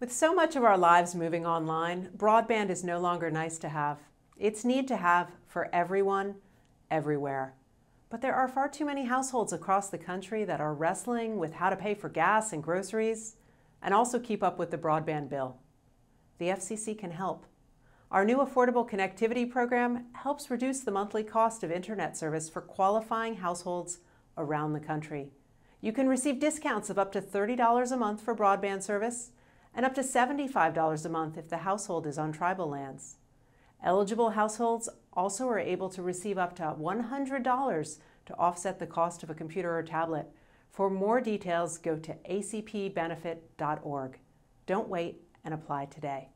With so much of our lives moving online, broadband is no longer nice to have. It's need to have for everyone, everywhere. But there are far too many households across the country that are wrestling with how to pay for gas and groceries and also keep up with the broadband bill. The FCC can help. Our new Affordable Connectivity Program helps reduce the monthly cost of internet service for qualifying households around the country. You can receive discounts of up to $30 a month for broadband service and up to $75 a month if the household is on tribal lands. Eligible households also are able to receive up to $100 to offset the cost of a computer or tablet. For more details, go to acpbenefit.org. Don't wait and apply today.